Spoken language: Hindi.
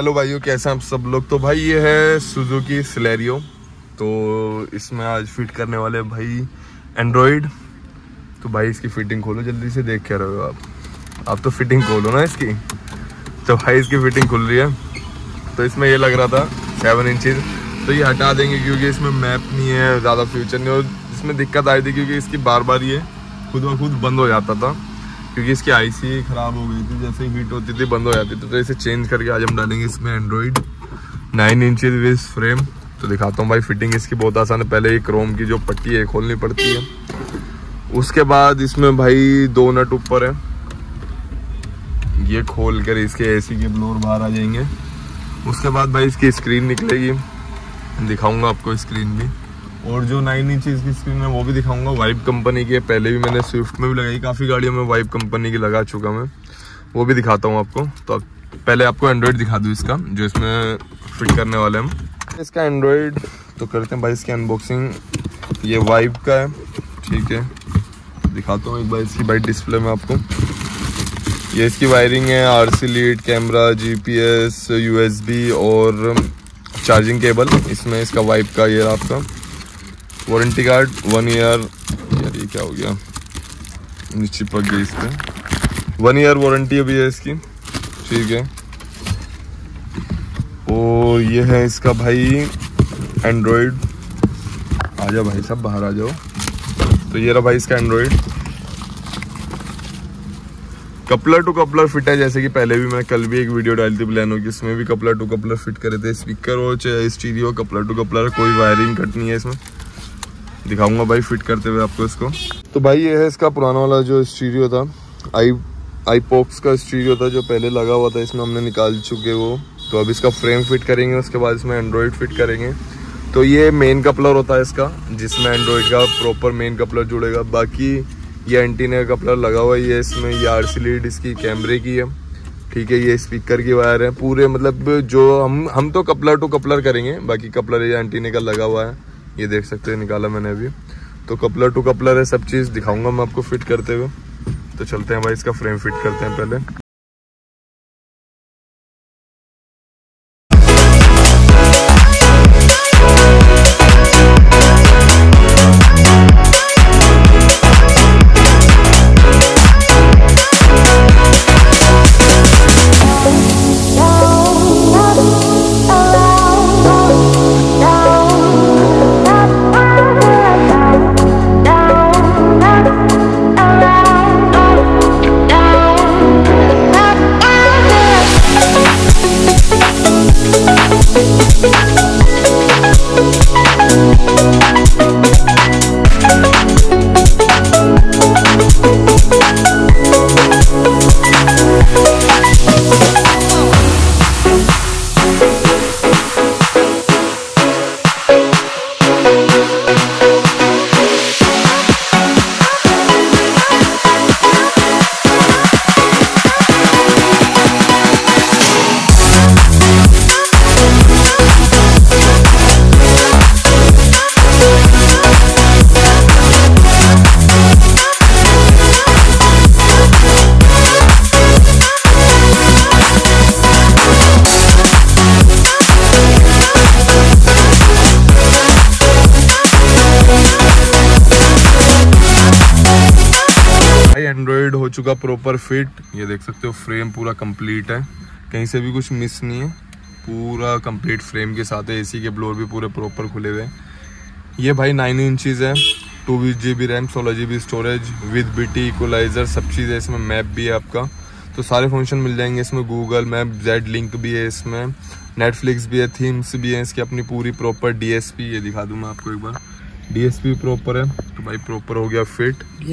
हेलो भाइयों, कैसे हैं आप सब लोग? तो भाई ये है सुजुकी सिलेरियो तो इसमें आज फिट करने वाले भाई एंड्रॉयड तो भाई इसकी फिटिंग खोलो, जल्दी से देख क्या रहे हो आप। आप तो फिटिंग खोलो ना इसकी। तो भाई इसकी फिटिंग खुल रही है। तो इसमें ये लग रहा था सेवन इंचज तो ये हटा देंगे क्योंकि इसमें मैप नहीं है, ज़्यादा फ्यूचर नहीं और इसमें दिक्कत आई थी क्योंकि इसकी बार बार ये खुद ब खुद बंद हो जाता था। क्योंकि इसकी आईसी खराब हो गई थी, जैसे हीट होती थी, बंद हो जाती थी तो इसे चेंज करके आज हम डालेंगे इसमें एंड्रॉइड नाइन इंच फ्रेम तो दिखाता हूँ भाई फिटिंग इसकी बहुत आसान है। पहले ये क्रोम की जो पट्टी है, खोलनी पड़ती है। उसके बाद इसमें भाई दो नट ऊपर है। ये खोल कर इसके एसी के ब्लोर बाहर आ जाएँगे। उसके बाद भाई इसकी स्क्रीन निकलेगी। दिखाऊँगा आपको स्क्रीन भी। और जो नाइन इंच की स्क्रीन है, वो भी दिखाऊँगा। वाइब कंपनी की है, पहले भी मैंने स्विफ्ट में भी लगाई। काफ़ी गाड़ियों में वाइब कंपनी की लगा चुका मैं। वो भी दिखाता हूँ आपको। तो अब पहले आपको एंड्रॉयड दिखा दूँ इसका, जो इसमें फिट करने वाले हम। इसका एंड्रॉयड तो करते हैं भाई इसकी अनबॉक्सिंग ये वाइब का है, ठीक है। दिखाता हूँ एक बार इसकी बाइट डिस्प्ले में आपको। ये इसकी वायरिंग है R C lead camera G P S U S B और चार्जिंग केबल इसमें इसका वाइप का ये आपका। वारंटी कार्ड वन ईयर यार ये क्या हो गया? चिपक गई इस पर वन ईयर वारंटी अभी है इसकी। ठीक है। और ये है इसका भाई एंड्रॉयड आ जाओ भाई, सब बाहर आ जाओ। तो ये रहा भाई इसका Android coupler to coupler fit है, जैसे कि पहले भी मैं कल भी एक वीडियो डाली थी प्लानो की इसमें भी कपलर टू कपलर फिट करे थे स्पीकर हो चाहे स्टीरियो कपलर टू कपलर कोई वायरिंग कट नहीं है इसमें। दिखाऊँगा भाई फिट करते हुए आपको इसको। तो भाई ये है इसका पुराना वाला जो स्टीरियो था। आई आई पॉक्स का स्टीरियो था जो पहले लगा हुआ था, इसमें हमने निकाल चुके वो। तो अब इसका फ्रेम फिट करेंगे, उसके बाद इसमें एंड्रॉयड फिट करेंगे। तो ये मेन कपलर होता है इसका, जिसमें एंड्रॉयड का प्रॉपर मेन कपलर जुड़ेगा। बाकी ये एंटीना का कपलर लगा हुआ है, ये इसमें ये आर सी लीड इसकी कैमरे की है। ठीक है, ये स्पीकर की वायर है। पूरे मतलब जो हम हम तो कपलर टू कपलर करेंगे, बाकी कपलर ये एंटीने का लगा हुआ है। ये देख सकते हो, निकाला मैंने अभी। तो कपलर टू कपलर है, सब चीज़ दिखाऊँगा मैं आपको फिट करते हुए। तो चलते हैं भाई, इसका फ्रेम फिट करते हैं पहले। एंड्रॉयड हो चुका प्रॉपर फिट ये देख सकते हो फ्रेम पूरा कंप्लीट है। कहीं से भी कुछ मिस नहीं है। पूरा कंप्लीट फ्रेम के साथ है एसी के ब्लोर भी पूरे प्रॉपर खुले हुए हैं। ये भाई नाइन इंचज़ है टू जी बी रैम सोलह G B storage with B T equalizer सब चीज़ है इसमें मैप भी है आपका। तो सारे फ़ंक्शन मिल जाएँगे इसमें गूगल मैप जेड लिंक भी है इसमें नेटफ्लिक्स भी है थीम्स भी है इसकी, अपनी पूरी प्रॉपर डीएसपी ये दिखा दूँ मैं आपको एक बार। डीएसपी प्रॉपर है तो भाई प्रॉपर हो गया फिट